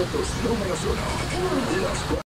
Carlos 2 número 1.